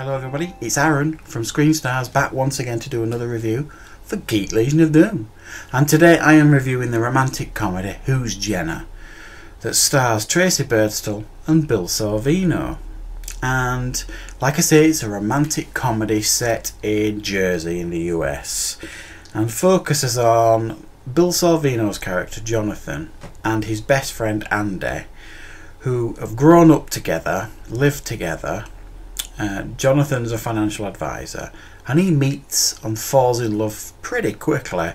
Hello everybody, it's Aaron from Screen Stars back once again to do another review for Geek Legion of Doom. And today I am reviewing the romantic comedy Who's Jenna that stars Tracey Birdsall and Bill Sorvino. And like I say, it's a romantic comedy set in Jersey in the US and focuses on Bill Sorvino's character Jonathan and his best friend Andy who have grown up together, lived together, uh, Jonathan's a financial advisor, and he meets and falls in love pretty quickly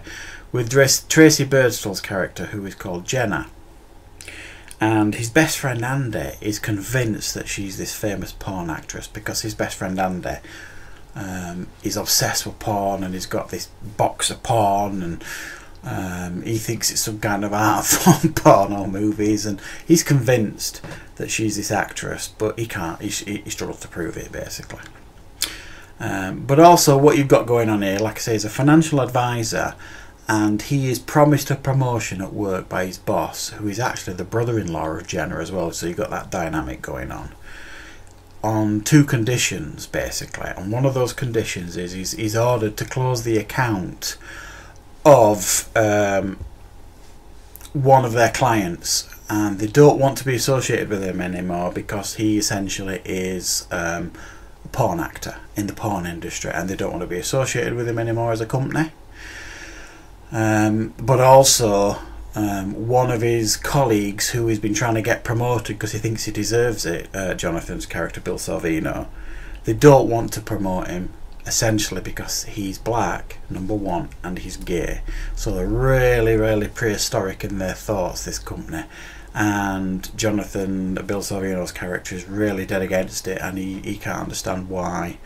with Tracey Birdsall's character, who is called Jenna. And his best friend Andy is convinced that she's this famous porn actress because his best friend Andy um, is obsessed with porn and he's got this box of porn and um, he thinks it's some kind of art form porno movies, and he's convinced that she's this actress, but he can't. He, he struggles to prove it, basically. Um, but also, what you've got going on here, like I say, is a financial advisor, and he is promised a promotion at work by his boss, who is actually the brother-in-law of Jenna as well. So you've got that dynamic going on. On two conditions, basically, and one of those conditions is he's, he's ordered to close the account of um, one of their clients and they don't want to be associated with him anymore because he essentially is um, a porn actor in the porn industry and they don't want to be associated with him anymore as a company. Um, but also, um, one of his colleagues who he's been trying to get promoted because he thinks he deserves it, uh, Jonathan's character Bill Sorvino, they don't want to promote him essentially because he's black, number one, and he's gay. So they're really, really prehistoric in their thoughts, this company. And Jonathan, Bill Sorvino's character, is really dead against it, and he, he can't understand why.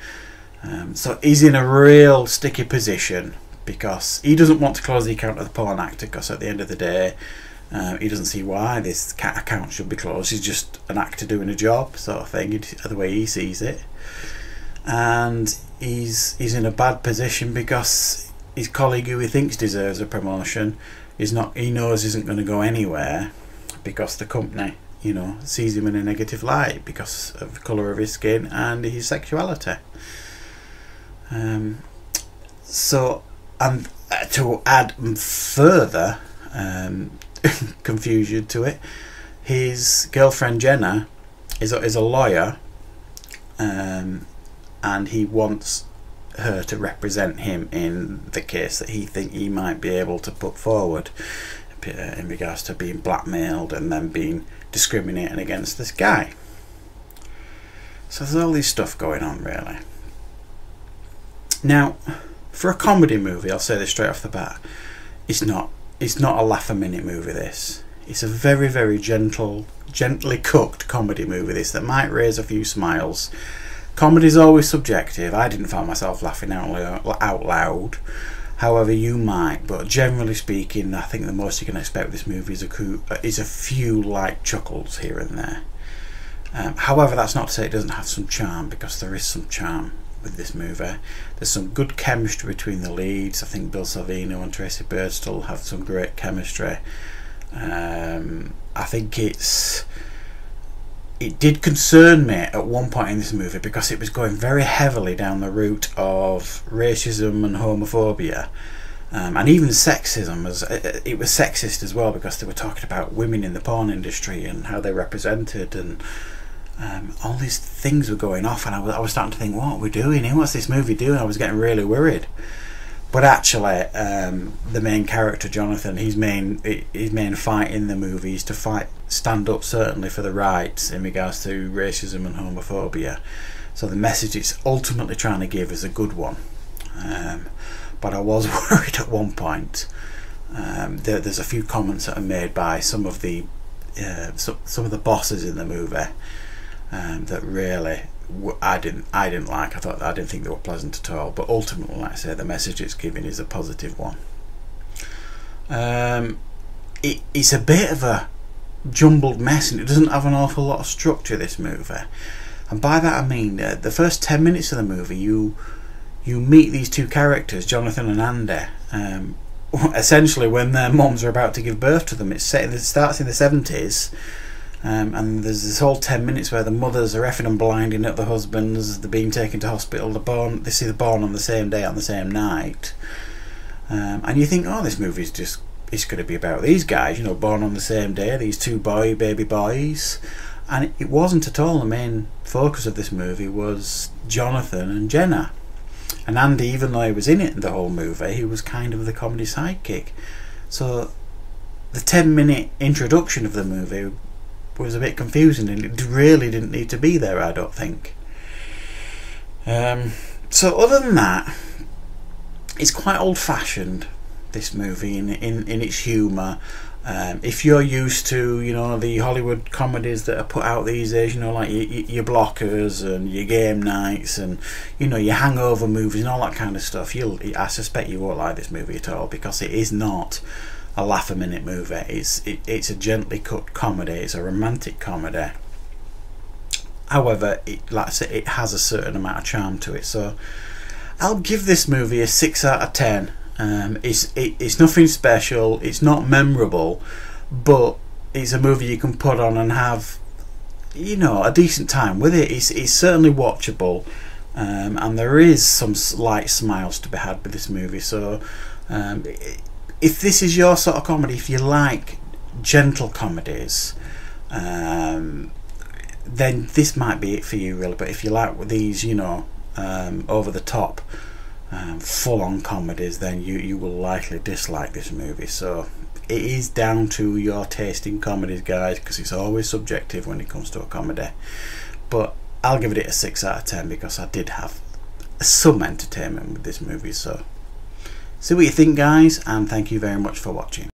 Um, so he's in a real sticky position because he doesn't want to close the account of the porn actor because at the end of the day, uh, he doesn't see why this account should be closed. He's just an actor doing a job, sort of thing, the way he sees it. And he's he's in a bad position because his colleague who he thinks deserves a promotion is not he knows isn't going to go anywhere because the company you know sees him in a negative light because of the colour of his skin and his sexuality. Um, so and uh, to add further um, confusion to it his girlfriend Jenna is a, is a lawyer um, and he wants her to represent him in the case that he think he might be able to put forward uh, in regards to being blackmailed and then being discriminating against this guy. So there's all this stuff going on really. Now, for a comedy movie, I'll say this straight off the bat, it's not it's not a laugh a minute movie this. It's a very, very gentle, gently cooked comedy movie this that might raise a few smiles Comedy's always subjective. I didn't find myself laughing out, out loud. However, you might, but generally speaking, I think the most you can expect with this movie is a, is a few light chuckles here and there. Um, however, that's not to say it doesn't have some charm, because there is some charm with this movie. There's some good chemistry between the leads. I think Bill Sorvino and Tracey Birdsall have some great chemistry. Um, I think it's it did concern me at one point in this movie because it was going very heavily down the route of racism and homophobia. Um, and even sexism as uh, it was sexist as well because they were talking about women in the porn industry and how they're represented and um, all these things were going off and I was, I was starting to think what are we doing here what's this movie doing I was getting really worried but actually um, the main character Jonathan his main his main fight in the movie is to fight stand up certainly for the rights in regards to racism and homophobia. So the message it's ultimately trying to give is a good one. Um, but I was worried at one point um, there, there's a few comments that are made by some of the uh, so, some of the bosses in the movie um, that really I didn't I didn't like. I thought I didn't think they were pleasant at all. But ultimately, like I say, the message it's giving is a positive one. Um, it, it's a bit of a jumbled mess, and it doesn't have an awful lot of structure. This movie, and by that I mean uh, the first ten minutes of the movie, you you meet these two characters, Jonathan and Andy. Um, essentially, when their moms are about to give birth to them, it's set. It starts in the seventies Um, and there's this whole 10 minutes where the mothers are effing and blinding at the husbands, they're being taken to hospital, they're born, they see the born on the same day, on the same night. Um, and you think, oh, this movie's just, it's going to be about these guys, you know, born on the same day, these two boy, baby boys. And it wasn't at all the main focus of this movie was Jonathan and Jenna. And Andy, even though he was in it the whole movie, he was kind of the comedy sidekick. So the 10 minute introduction of the movie was a bit confusing and it really didn't need to be there, I don't think. Um, so, other than that, it's quite old fashioned, this movie, in, in, in its humour. Um, if you're used to, you know, the Hollywood comedies that are put out these days, you know, like your, your blockers and your game nights and, you know, your hangover movies and all that kind of stuff, you'll, I suspect you won't like this movie at all because it is not a laugh a minute movie. It's it, it's a gently cut comedy. It's a romantic comedy. However, it like I say, it has a certain amount of charm to it. So I'll give this movie a six out of ten. Um, it's it, it's nothing special. It's not memorable, but it's a movie you can put on and have, you know, a decent time with it. It's it's certainly watchable, um, and there is some slight smiles to be had with this movie. So. Um, if this is your sort of comedy, if you like gentle comedies, um, then this might be it for you, really. But if you like these, you know, um, over the top, um, full on comedies, then you, you will likely dislike this movie. So it is down to your taste in comedies, guys, because it's always subjective when it comes to a comedy. But I'll give it a 6 out of 10 because I did have some entertainment with this movie. So See what you think guys and thank you very much for watching.